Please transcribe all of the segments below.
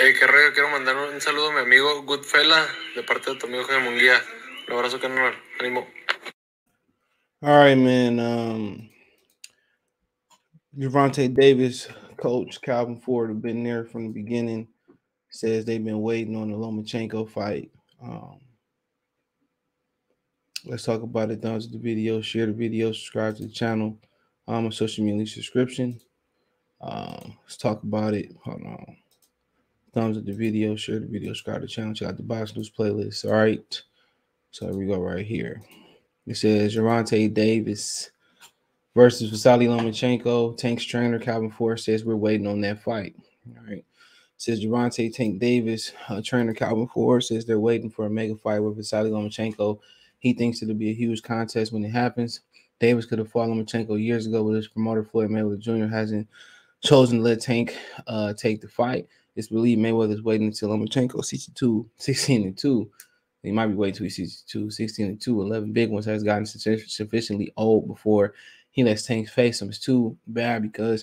Hey, qué rollo, quiero mandar un saludo a mi amigo Goodfella de parte de tu amigo Jaime Munguía. Un abrazo, carnal. Ánimo. All right, man. Um, Gervonta Davis, coach Calvin Ford, have been there from the beginning. Says they've been waiting on the Lomachenko fight. Um, let's talk about it. Thumbs the video, share the video, subscribe to the channel. Um, a social media subscription. Um, let's talk about it. Hold on. Thumbs up the video, share the video, subscribe to the channel, check out the box news playlist. All right. So here we go right here. It says Gervonta Davis versus Vasily Lomachenko. Tank's trainer Calvin Ford says we're waiting on that fight. All right. It says Gervonta Tank Davis, uh, trainer Calvin Ford says they're waiting for a mega fight with Vasily Lomachenko. He thinks it'll be a huge contest when it happens. Davis could have fought Lomachenko years ago, but his promoter Floyd Mayweather Jr. hasn't chosen to let Tank uh, take the fight. It's believed Mayweather is waiting until Lomachenko 62, 16 and 2. He might be waiting until he's 62, 16 and 2. 11 big ones has gotten sufficiently old before he lets Tank face him. It's too bad because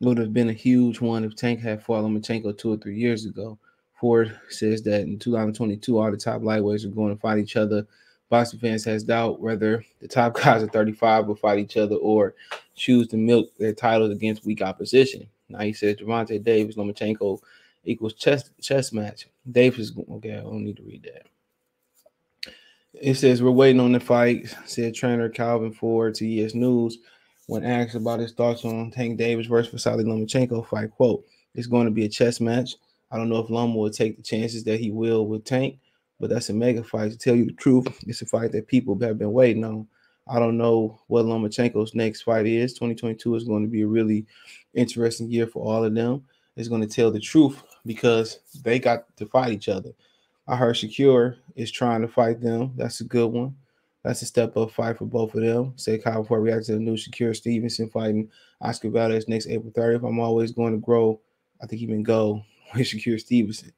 it would have been a huge one if Tank had fought Lomachenko two or three years ago. Ford says that in 2022, all the top lightweights are going to fight each other. Boxing fans has doubt whether the top guys at 35 will fight each other or choose to milk their titles against weak opposition. Now he says Gervonta Davis, Lomachenko equals chess chess match. Davis, okay, I don't need to read that. It says we're waiting on the fight, said trainer Calvin Ford to ES News when asked about his thoughts on Tank Davis versus Vasily Lomachenko fight. Quote, it's going to be a chess match. I don't know if Loma will take the chances that he will with Tank, but that's a mega fight. To tell you the truth, it's a fight that people have been waiting on. I don't know what Lomachenko's next fight is. 2022 is going to be a really interesting year for all of them. It's going to tell the truth because they got to fight each other. I heard Shakur is trying to fight them. That's a good one. That's a step up fight for both of them. Say Kyle before we react to the new Shakur Stevenson fighting Oscar Valdez next April 30th. I'm always going to grow. I think even go with Shakur Stevenson.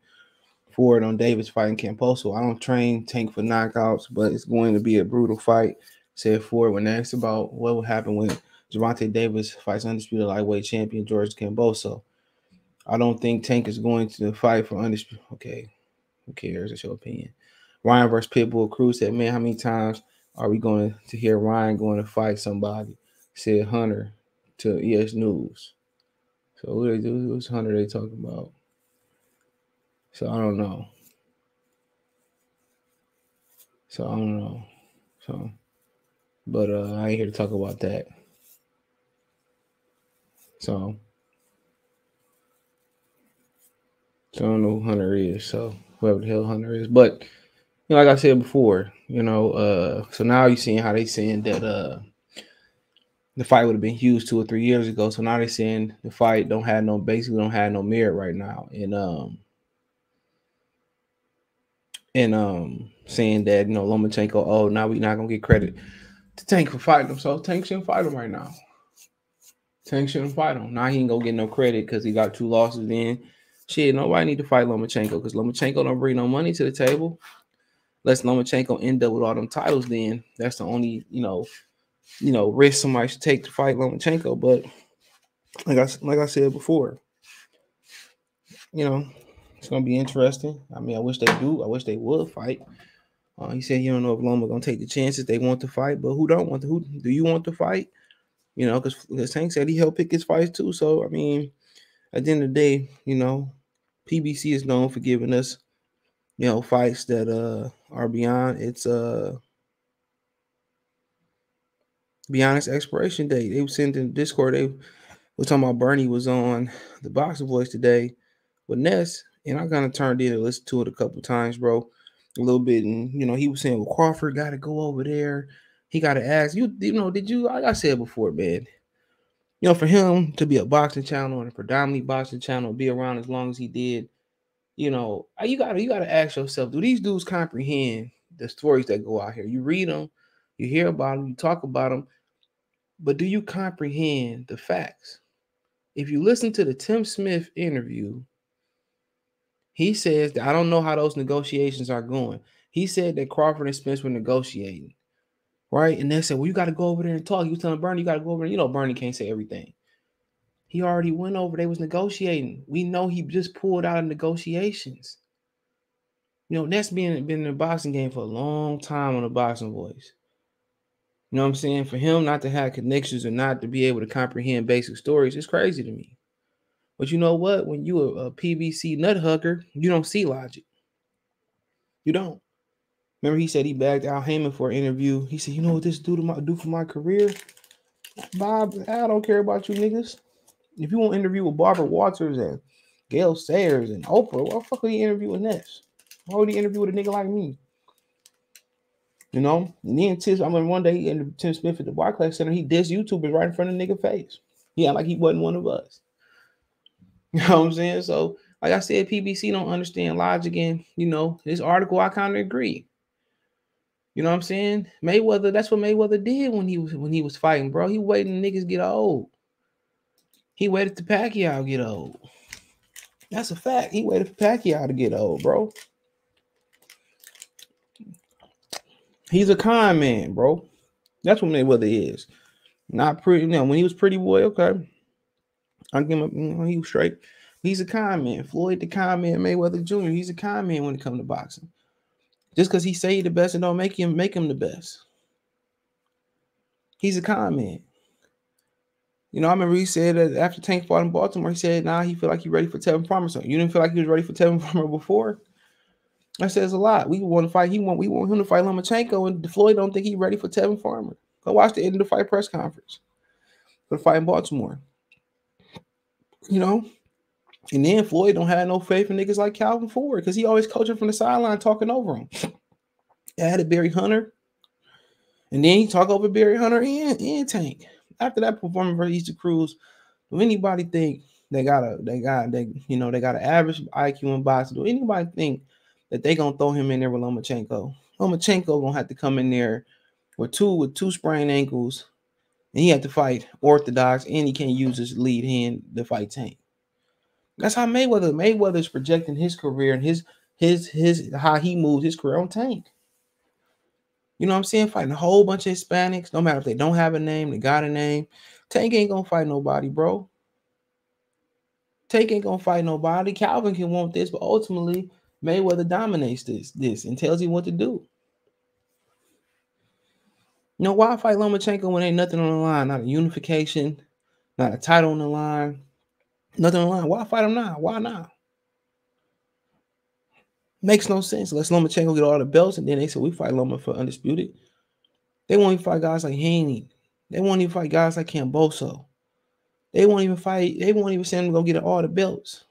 Ford on Davis fighting Kambosos. I don't train Tank for knockouts, but it's going to be a brutal fight. Said Ford when asked about what will happen when Gervonta Davis fights undisputed lightweight champion George Kambosos. I don't think Tank is going to fight for undisputed. Okay, who cares? It's your opinion. Ryan versus Pitbull Cruz said, "Man, how many times are we going to hear Ryan going to fight somebody?" Said Hunter to ES News. So what they do? Who's Hunter they talking about? So I don't know. So I don't know. So, but uh, I ain't here to talk about that. So, so I don't know who Hunter is. So whoever the hell Hunter is, but you know, like I said before, you know, uh, so now you're seeing how they saying that uh the fight would have been huge two or three years ago. So now they're saying the fight don't have no basically don't have no merit right now. And um and um saying that you know Lomachenko, oh now we not gonna get credit to Tank for fighting him. So Tank shouldn't fight him right now. Tank shouldn't fight him. Now he ain't gonna get no credit because he got two losses in. Shit, nobody need to fight Lomachenko because Lomachenko don't bring no money to the table. Let's Lomachenko end up with all them titles, then that's the only you know, you know, risk somebody should take to fight Lomachenko. But like I like I said before, you know, it's gonna be interesting. I mean, I wish they do. I wish they would fight. Uh, he said, "You don't know if Loma gonna take the chances they want to fight, but who don't want to? Who do you want to fight? You know, because Tank said he helped pick his fights too. So I mean, at the end of the day, you know, PBC is known for giving us, you know, fights that uh are beyond its uh beyond its expiration date. They were sending Discord. They were talking about Bernie was on the Boxing Voice today with Ness, and I kind of turned in and listened to it a couple times, bro, a little bit. And you know, he was saying, "Well, Crawford got to go over there. He got to ask you. You know, did you? Like I said before, man." You know, for him to be a boxing channel and a predominantly boxing channel, be around as long as he did, you know, uh, you gotta you gotta ask yourself: Do these dudes comprehend the stories that go out here? You read them, you hear about them, you talk about them, but do you comprehend the facts? If you listen to the Tim Smith interview he says that I don't know how those negotiations are going. He said that Crawford and Spence were negotiating, right? And they said, "Well, you got to go over there and talk." He was telling Bernie, "You got to go over there." You know, Bernie can't say everything. He already went over. They was negotiating. We know he just pulled out of negotiations. You know, that's been been in the boxing game for a long time on the boxing voice. You know what I'm saying? For him not to have connections or not to be able to comprehend basic stories, it's crazy to me. But you know what? When you a, a PBC nut hugger, you don't see logic. You don't. Remember, he said he bagged Al Haymon for an interview. He said, "You know what this do to my do for my career, Bob? I don't care about you niggas. If you want to interview with Barbara Walters and Gale Sayers and Oprah, what the fuck are you interviewing this? Why would he interview with a nigga like me? You know, me and Tim, I mean, one day in Tim Smith at the Barclays Center, he dissed YouTubers right in front of the nigga face. Yeah, like he wasn't one of us. You know what I'm saying? So, like I said, PBC don't understand logic, and you know, this article I kind of agree. You know what I'm saying? Mayweather, that's what Mayweather did when he was when he was fighting, bro. He waited niggas get old. He waited to Pacquiao get old. That's a fact. He waited for Pacquiao to get old, bro. He's a con man, bro. That's what Mayweather is. Not pretty. You when he was pretty boy, okay. I'll give him. Know, he was straight. He's a con man. Floyd the con man. Mayweather Jr. He's a con man when it comes to boxing. Just because he say he the best and don't make him make him the best. He's a comment. You know, I remember he said that after Tank fought in Baltimore, he said, "Nah, he feel like he ready for Tevin Farmer." So you didn't feel like he was ready for Tevin Farmer before. That says a lot. We want to fight. He want we want him to fight Lomachenko, and Floyd don't think he ready for Tevin Farmer. Go watch the end of the fight press conference for the fight in Baltimore. You know, and then Floyd don't have no faith in niggas like Calvin Ford because he always coaching from the sideline talking over him. Added Barry Hunter, and then he talk over Barry Hunter and, and Tank. After that performance for Easter Cruz, do anybody think they got a they got they you know they got an average IQ in boxing? Do anybody think that they gonna throw him in there with Lomachenko. Lomachenko gonna have to come in there with two with two sprained ankles, and he had to fight orthodox, and he can't use his lead hand to fight Tank. That's how Mayweather Mayweather's projecting his career and his his his how he moves his career on Tank. You know what I'm saying? Fighting a whole bunch of Hispanics, no matter if they don't have a name, they got a name. Tank ain't gonna fight nobody, bro. Tank ain't gonna fight nobody. Calvin can want this, but ultimately Mayweather dominates this, this and tells him what to do. You know, why fight Lomachenko when ain't nothing on the line? Not a unification, not a title on the line, nothing on line. Why fight him now? Why now? Makes no sense. Let's Lomachenko get all the belts, and then they said we fight Loma for undisputed. They won't even fight guys like Haney. They won't even fight guys like Kambosos. They won't even fight. They won't even send them go get all the belts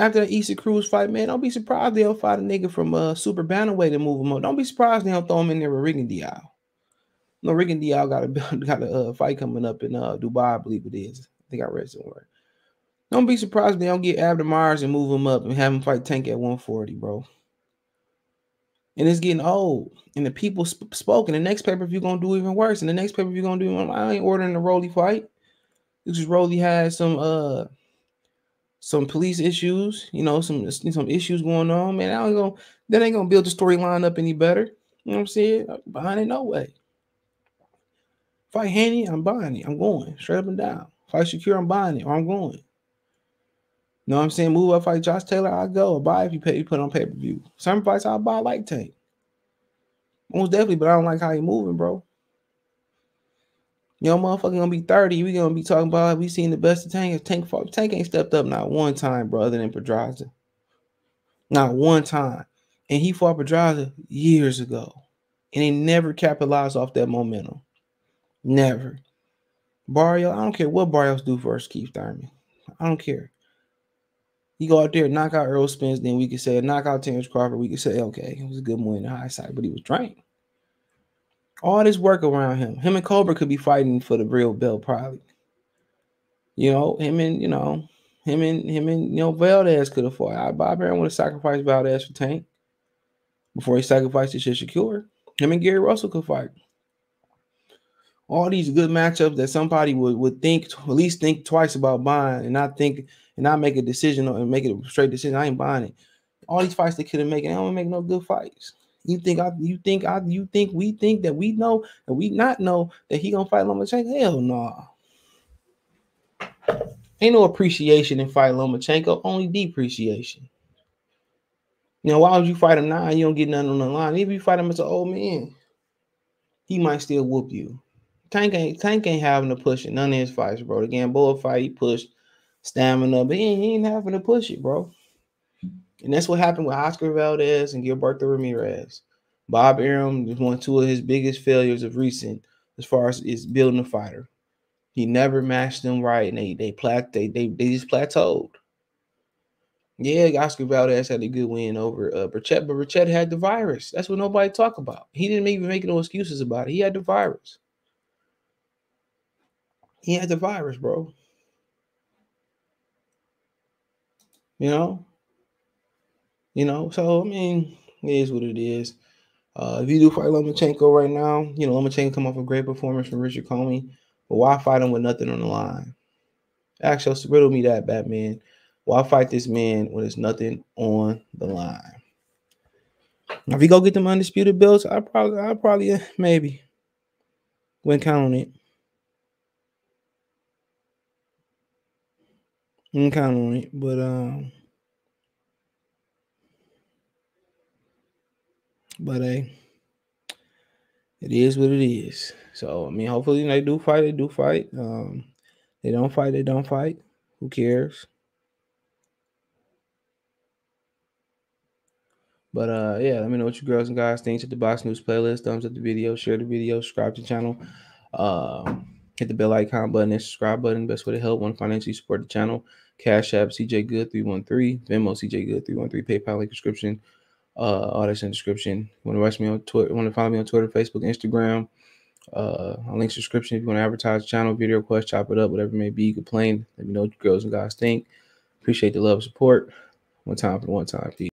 after the Easter Cruz fight, man, don't be surprised they'll fight a nigga from uh Super Bantamweight to move him up. Don't be surprised they'll throw him in there with Rigondeaux. No, Rigondeaux got a got a uh, fight coming up in uh Dubai, I believe it is. I think I read somewhere. Don't be surprised they don't get Abner Mares and move him up and have him fight Tank at 140, bro. And it's getting old. And the people sp- spoken. The next pay-per-view gonna do even worse. And the next pay-per-view gonna do I ain't ordering the Rolly fight. This is Rolly had some uh some police issues, you know, some some issues going on, man. I ain't gonna that ain't gonna build the storyline up any better. You know what I'm saying? Behind it, no way. Fight Haney, I'm buying it. I'm going straight up and down. Fight Shakur, I'm buying it, or I'm going. You know what I'm saying? Move up, fight Josh Taylor, I'll go. I'll buy if you pay you put on pay-per-view. Some fights I'll buy like Tank. Most definitely, but I don't like how he moving, bro. Yo, motherfucker gonna be 30. We gonna be talking about we seen the best of Tank. Tank Tank ain't stepped up not one time, bro, other than Pedraza. Not one time. And he fought Pedraza years ago. And he never capitalized off that momentum. Never. Barrio, I don't care what Barrios do first, Keith Thurman. I don't care. He go out there, knock out Errol Spence, then we could say knock out Terence Crawford. We could say, okay, it was a good win in the high side, but he was trained all this work around him. Him and Cobra could be fighting for the real belt, probably. You know, him and you know, him and him and you know Valdez could have fought. I Bob Arum would have sacrificed Valdez for Tank before he sacrificed it to Shakur. Him and Gary Russell could fight. All these good matchups that somebody would, would think at least think twice about buying and not think and not make a decision and make it a straight decision. I ain't buying it. All these fights they could have made, I don't make no good fights. You think I you think I you think we think that we know and we not know that he gonna fight Lomachenko? Hell no. Ain't no appreciation in fighting Lomachenko, only depreciation. You know, why would you fight him now? You don't get nothing on the line. Even if you fight him as an old man, he might still whoop you. Tank ain't Tank ain't having to push it. None of his fights, bro. Again, bull fight, he pushed stamina, but he ain't, he ain't having to push it, bro. And that's what happened with Oscar Valdez and Gilberto Ramirez. Bob Arum was one two of his biggest failures of recent as far as is building a fighter. He never matched them right, and they they plat they they, they just plateaued. Yeah, Oscar Valdez had a good win over uh but Berchelt had the virus. That's what nobody talk about. He didn't even make no excuses about it. He had the virus. He had the virus, bro. You know, you know. So I mean, it is what it is. Uh, if you do fight Lomachenko right now, you know Lomachenko come off a great performance from Richard Commey, but why fight him with nothing on the line? Actually, riddle me that, Batman. Why fight this man when there's nothing on the line? If you go get them undisputed belts, I probably, I probably, maybe, wouldn't count on it. Wouldn't count on it, but um, but hey, it is what it is. So I mean, hopefully they do fight. They do fight. Um, they don't fight. They don't fight. Who cares? But uh, yeah, let me know what you girls and guys think. Hit the Box News playlist, thumbs up the video, share the video, subscribe to the channel. Uh, hit the bell icon button and subscribe button. Best way to help one financially support the channel. Cash App CJ Good 313, Venmo CJ Good 313, PayPal link description. Uh, all that's in description. Want to watch me on Twitter? Want to follow me on Twitter, Facebook, Instagram? Uh, on links description. If you want to advertise channel, video request, chop it up, whatever it may be. Complain. Let me know what you girls and guys think. Appreciate the love and support. One time for one time. Peace.